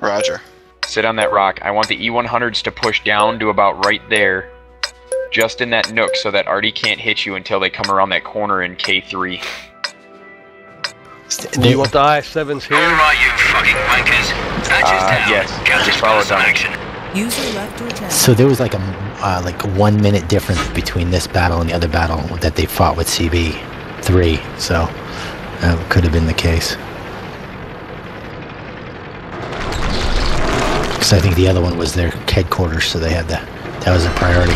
Roger. Sit on that rock. I want the E100s to push down to about right there. Just in that nook so that Artie can't hit you until they come around that corner in K3. Do you want the I-7s here? Alright, you fucking wankers. Thatcher's Uh, down. yes, Gas just follow some down. action. User left your channel. So there was like a uh, like a one minute difference between this battle and the other battle that they fought with CB three. So that could have been the case. Because I think the other one was their headquarters, so they had the that was a priority.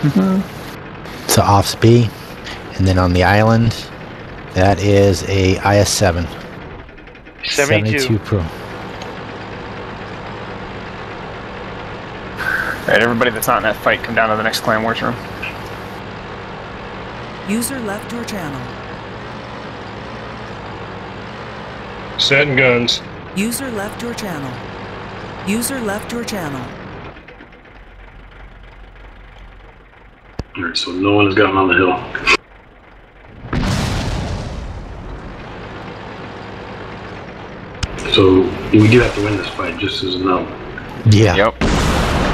Mm-hmm. So offs B, and then on the island, that is a IS-7. 72. Pro. Alright, everybody that's not in that fight, come down to the next Clan Wars room. User left your channel. Setting guns. User left your channel. User left your channel. Alright, so no one has gotten on the hill. So we do have to win this fight, just as a note. Yeah. Yep.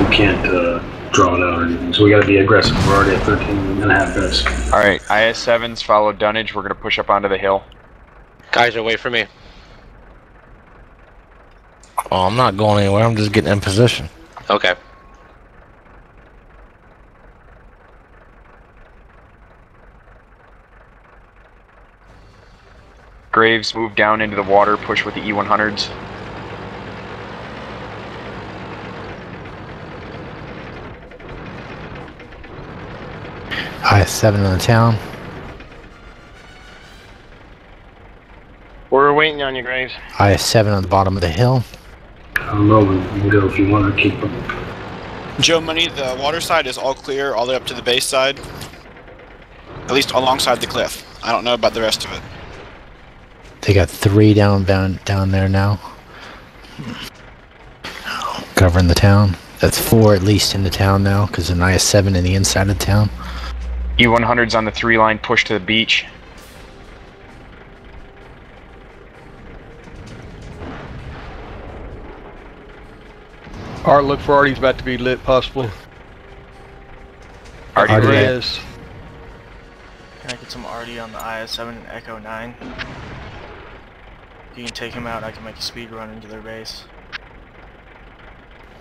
We can't uh, draw it out or anything. So we got to be aggressive. We're already at 13 and a half guys. Alright, IS-7s follow Dunnage. We're gonna push up onto the hill. Guys, away from me. Oh, I'm not going anywhere. I'm just getting in position. Okay. Graves, move down into the water, push with the E E100s. IS-7 in the town. We're waiting on you, Graves. IS-7 on the bottom of the hill. I don't know, we can go if you want to keep them. Joe Money, the water side is all clear all the way up to the base side. At least alongside the cliff. I don't know about the rest of it. They got three down down down there now. Covering the town. That's four at least in the town now, because an IS-7 in the inside of the town. E100s on the three line, push to the beach. Art, look for Artie's about to be lit, possibly. Artie, Artie, There he is. Can I get some RD on the IS-7 and Echo 9? If you can take him out, I can make a speed run into their base.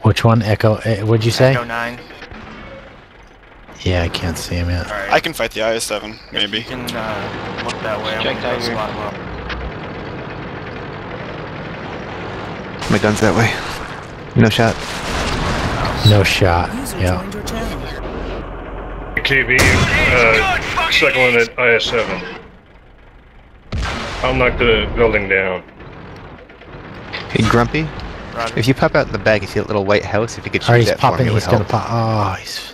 Which one? Echo? eh, What'd you say? Echo 9. Yeah, I can't see him yet. Alright. I can fight the IS-7, If maybe. you can uh, look that way, I'm Check gonna go spot him up. My gun's that way. No shot. No shot. Yeah. joined. KB, uh, second one at IS-7. I'll knock the building down. Hey, Grumpy, Roger. if you pop out the bag, you see a little white house. If you could oh, shoot Artie's that for me, it would He's gonna help. pop. Oh, he's.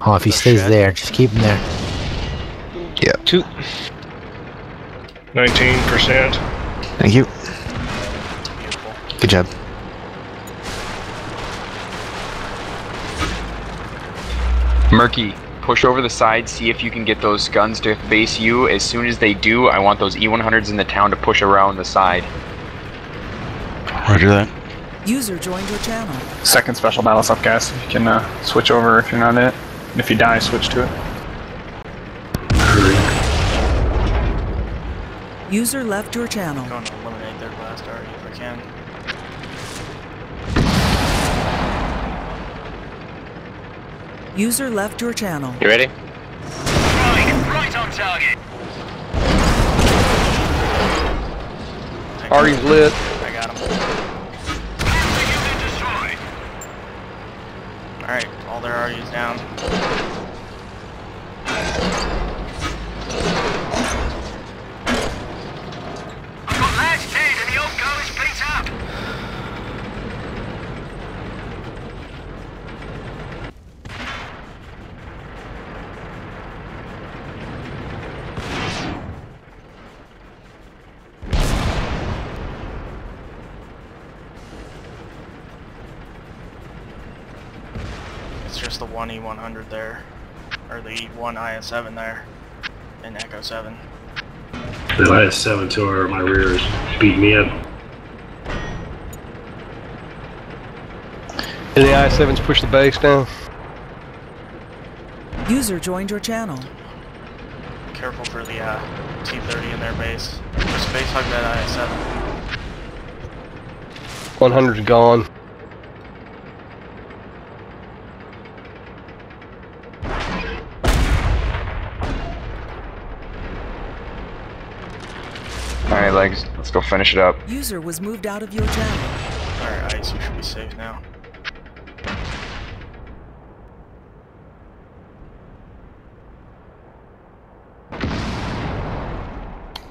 Oh, if he The stays shed. there, just keep him there. Yeah. Two. 19%. Thank you. Beautiful. Good job. Murky, push over the side, see if you can get those guns to face you. As soon as they do, I want those E100s in the town to push around the side. Roger that. User joined your channel. Second special battle stuff, guys. You can uh, switch over if you're not in it. And if you die, switch to it. User left your channel. I'm going to eliminate their blast RD if I can. User left your channel. You ready? Right, right on target. I Artie's lit. I got him. Alright, all their RDs down. Just the one E100 there, or the one IS-7 there, in Echo 7. the i7 to her, my rear is beating me up. Did the I-7s push the base down? User joined your channel. Careful for the uh, T-30 in their base. Just base hug that IS-7. 100's gone. Alright, legs, let's go finish it up. User was moved out of your channel. Alright, Ice, you should be safe now.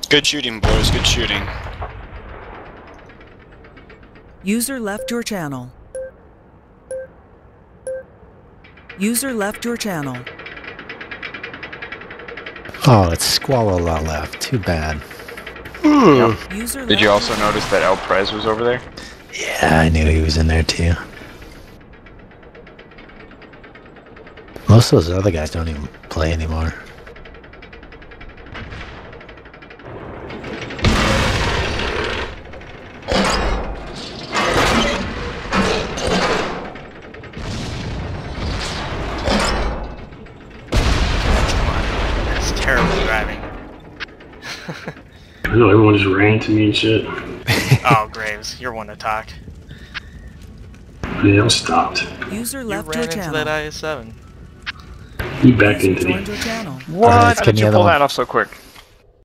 Good shooting, boys. Good shooting. User left your channel. User left your channel. Oh, it's Squall lot left. Too bad. Hmm. Yep. Did you also notice that El Prez was over there? Yeah, I knew he was in there too. Most of those other guys don't even play anymore. Know everyone just ran to me and shit. oh, Graves, you're one to talk. Yeah, I'm stopped. User You left ran your into channel. that IS-7. He backed User into me. channel. What? let's How did you pull one. that off so quick?